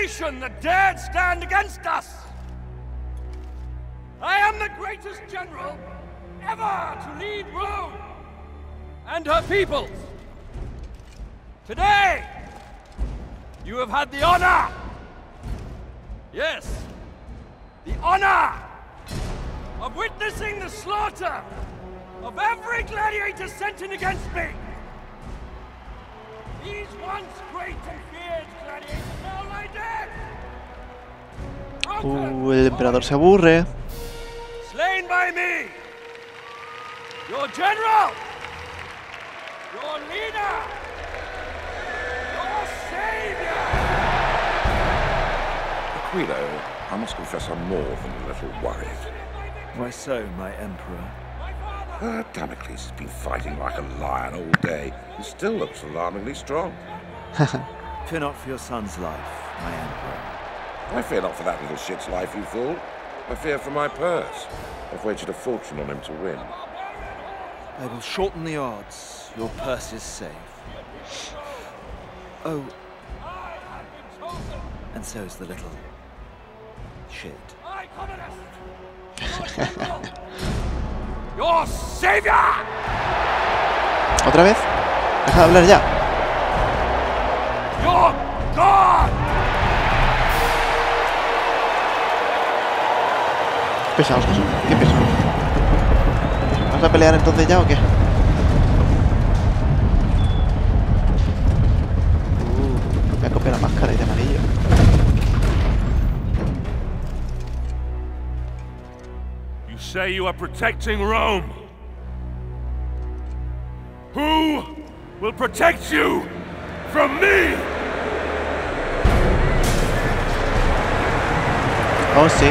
nation that dared stand against us. I am the greatest general ever to lead Rome and her peoples. Today, you have had the honor, yes, the honor of witnessing the slaughter of every gladiator sent in against me. These once great and Uh, el emperador se aburre. slain by me. Your general, your leader, your savior. Aquilo, I must confess I'm more than a little worried. Why so, my emperor? Uh, Damocles has been fighting like a lion all day and still looks alarmingly strong. Fear not for your son's life, my emperor. I fear not for that little shit's life, you fool. I fear for my purse. I've wagered a fortune on him to win. I will shorten the odds. Your purse is safe. Oh, and so is the little shit. I, Commodus, your general, your savior. ¿Otra vez? Deja de hablar ya. Pesados que son. Qué pesados. ¿Vas a pelear entonces ya o qué? Uh, me ha copiado la máscara y de amarillo. You say you are protecting Rome. Who will protect you from me? Oh, sí.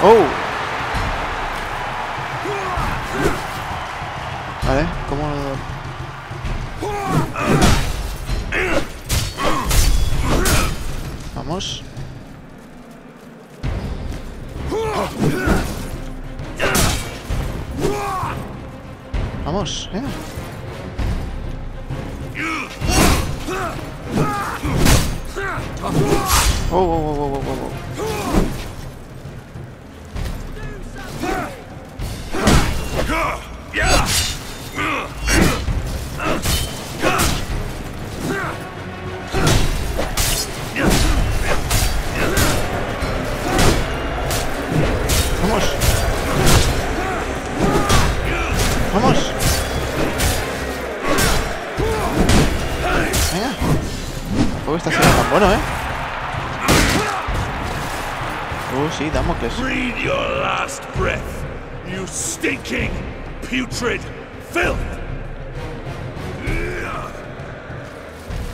Oh. Last breath, you stinking, putrid filth!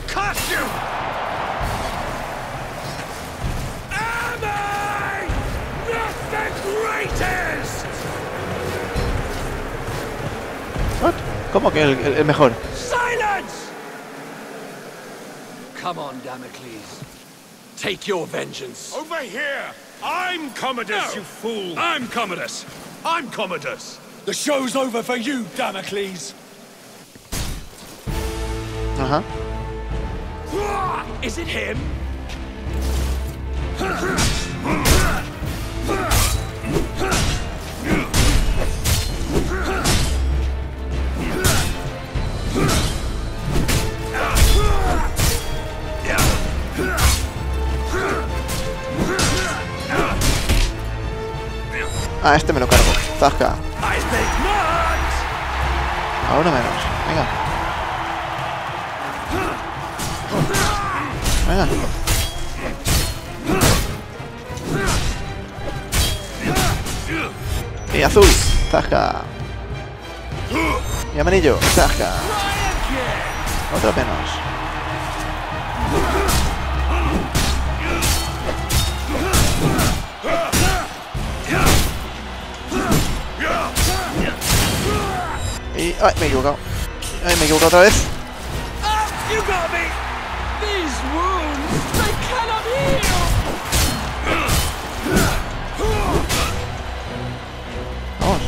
Curse you! Am I not the greatest? What? ¿Cómo que el, el- el mejor? Silence! Come on, Damocles. Take your vengeance. Over here! I'm Commodus, you fool! I'm Commodus. I'm Commodus. The show's over for you, Damocles! Uh-huh. Is it him? Ah, este me lo cargo. Not! A menos. Venga. Venga. Y azul. Zasca. Y amarillo. Zasca. Otro menos. Y Ay, me he equivocado. Ay, me he equivocado otra vez. Vamos.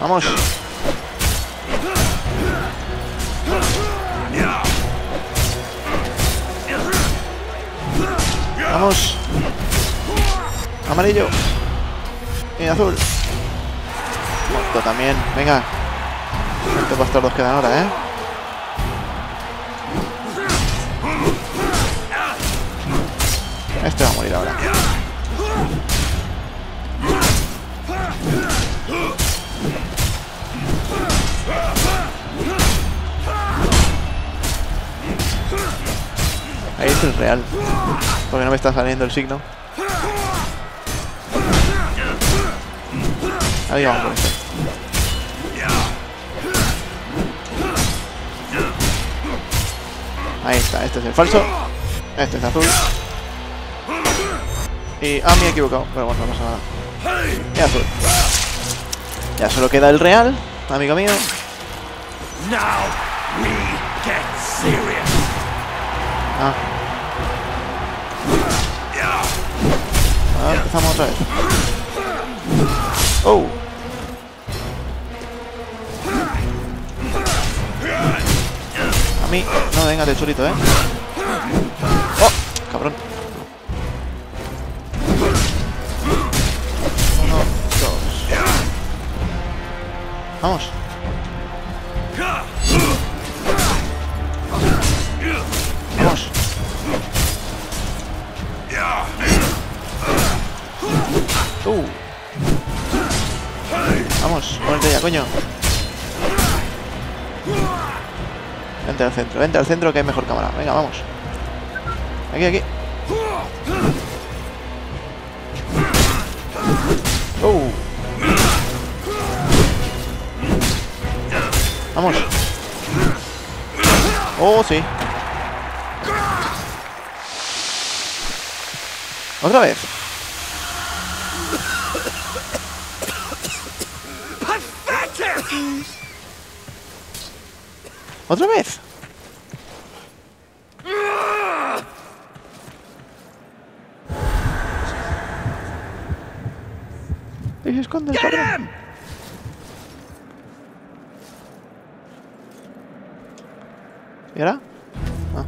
Vamos. Vamos. Amarillo. Y azul. También. Venga. ¿Cuántos bastardos quedan ahora, eh? Este va a morir ahora. Ahí es el real. Porque no me está saliendo el signo. Ahí vamos con este. Ahí está, este es el falso. Este es azul. Y... Ah, me he equivocado. Pero bueno, no pasa nada. Y azul. Ya solo queda el real, amigo mío. Now we get serious! Ah. Ah, empezamos otra vez. Oh. No, venga, de chulito, eh. Oh, cabrón. Uno, dos. Vamos. Vamos. Uh. Vamos, ponete ya, coño. Vente al centro, vente al centro que hay mejor cámara. Venga, vamos. Aquí, aquí. Uh. Vamos. Oh, sí. Otra vez. Otra vez. Y se esconde el! ¿Y ahora? Ah.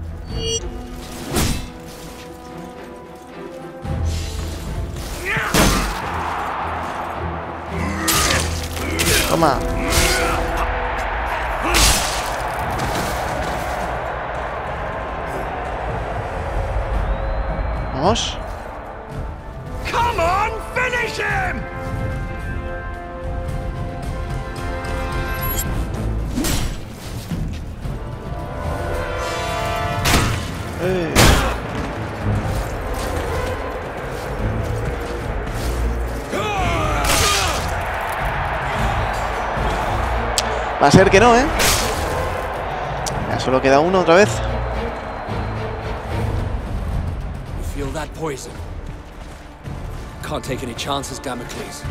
Toma. Vamos. Come on, finish him! Eh. Va a ser que no, ¿eh? Ya solo queda uno otra vez. Feel that poison? Can't take any chances, Damocles.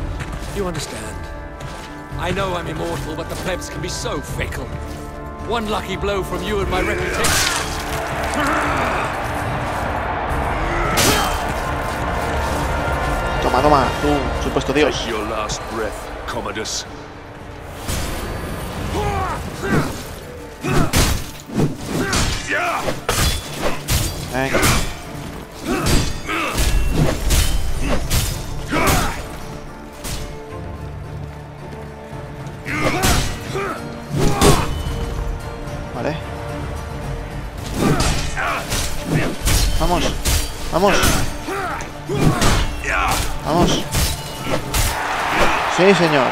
You understand? I know I'm immortal, but the plebs can be so fickle. One lucky blow from you and my reputation. Toma, toma, tú, supuesto Dios. Your last breath, Commodus. Vamos. Vamos. Sí, señor.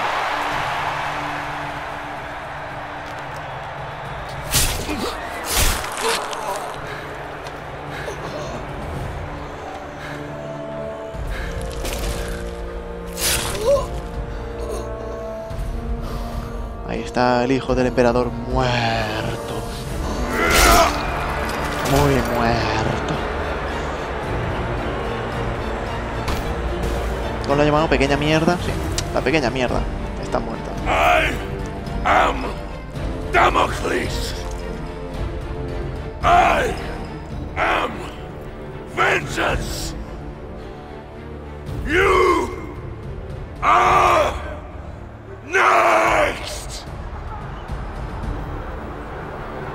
Ahí está el hijo del emperador muerto. Muy muerto. ¿Cómo lo llamamos? ¿Pequeña mierda? Sí, la pequeña mierda. Está muerta. I Damocles! I am vengeance! You are next!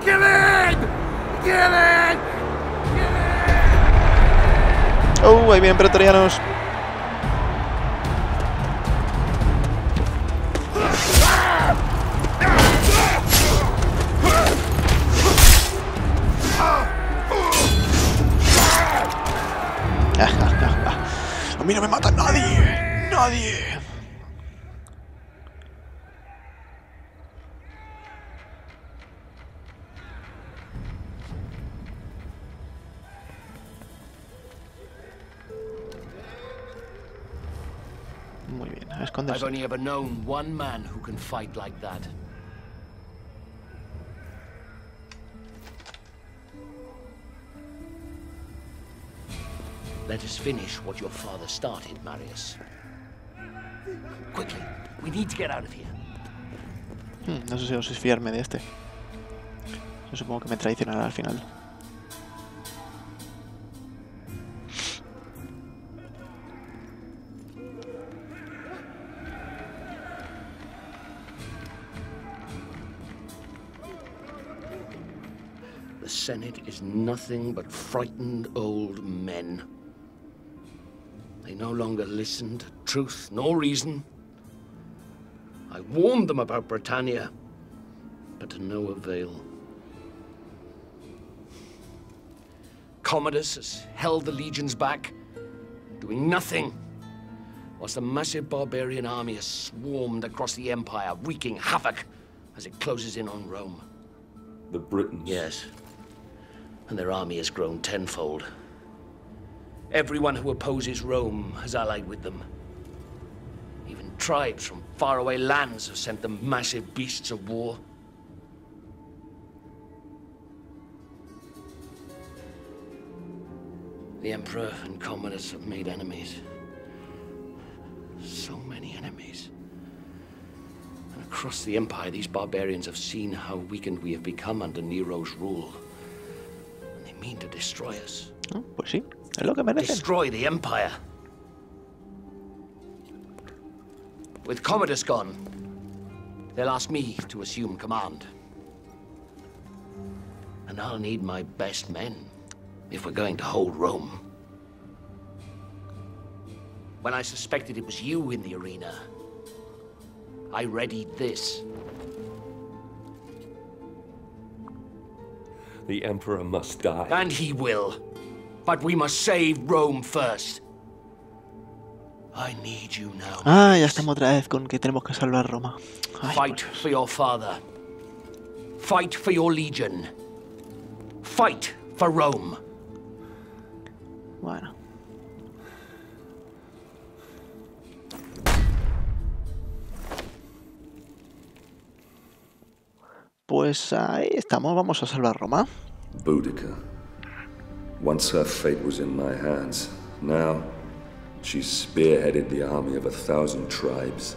Kill it! Kill it! ¡Oh! Ahí vienen pretorianos. A mí no me mata nadie. Nadie. Muy bien, a I've esconderse. only ever known one man who can fight like that. Let us finish what your father started, Marius. Quickly, we need to get out of here. Hmm, no sé si os fiarme de este. Yo supongo que me traicionará al final. The Senate is nothing but frightened old men. They no longer listen to truth nor reason. I warned them about Britannia, but to no avail. Commodus has held the legions back, doing nothing, whilst the massive barbarian army has swarmed across the empire, wreaking havoc as it closes in on Rome. The Britons. Yes. And their army has grown tenfold. Everyone who opposes Rome has allied with them. Even tribes from faraway lands have sent them massive beasts of war. The Emperor and Commodus have made enemies. So many enemies. And across the Empire, these barbarians have seen how weakened we have become under Nero's rule. And they mean to destroy us. Oh, pues sí, es lo que. Destroy the Empire. With Commodus gone, they'll ask me to assume command. And I'll need my best men if we're going to hold Rome. When I suspected it was you in the arena, I readied this. The Emperor must die. And he will. But we must save Rome first. I need you now. Ah, ya estamos otra vez con que tenemos que salvar Roma. Ay, Fight por for your father. Fight for your legion. Fight for Rome. Bueno. Pues ahí estamos, vamos a salvar Roma. Boudica. Once her fate was in my hands. Now, she's spearheaded the army of a thousand tribes.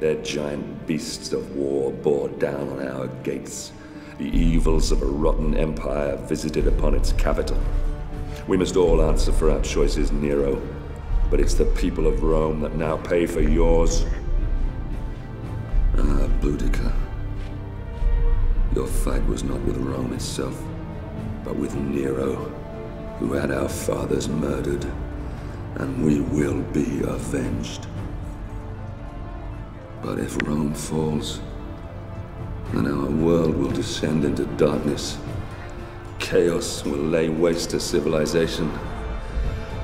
Their giant beasts of war bore down on our gates. The evils of a rotten empire visited upon its capital. We must all answer for our choices, Nero. But it's the people of Rome that now pay for yours. Ah, Boudica. Your fight was not with Rome itself, but with Nero, who had our fathers murdered, and we will be avenged. But if Rome falls, then our world will descend into darkness. Chaos will lay waste to civilization.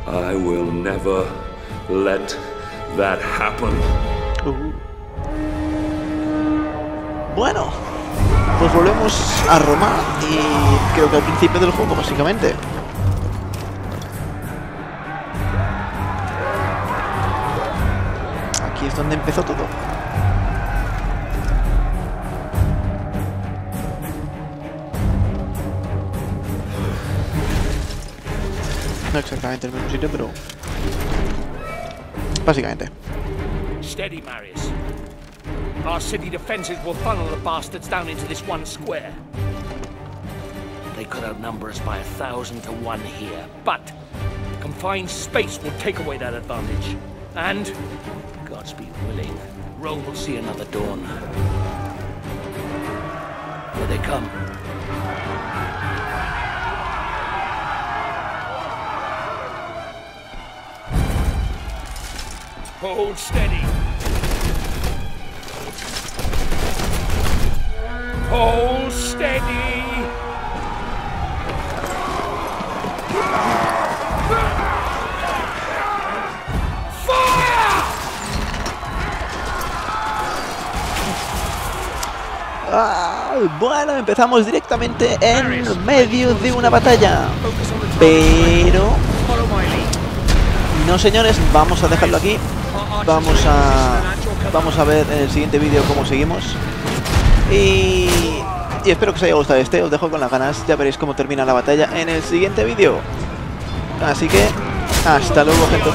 I will never let that happen. Uh. Bueno, pues volvemos a Roma y creo que al principio del juego, básicamente. Es donde empezó todo. No exactamente el mismo sitio, pero... Básicamente. Steady, Marius. Our city defenses will funnel the bastards down into this one square. They could outnumber us by a thousand to one here, but confined space will take away that advantage. And, God's be willing, Rome will see another dawn. Here they come. Hold steady. Hold steady. Ah, bueno, empezamos directamente en medio de una batalla. Pero... No señores, vamos a dejarlo aquí. Vamos a... Vamos a ver en el siguiente vídeo cómo seguimos. Y... Y espero que os haya gustado este, os dejo con las ganas, ya veréis cómo termina la batalla en el siguiente vídeo. Así que, hasta luego, gente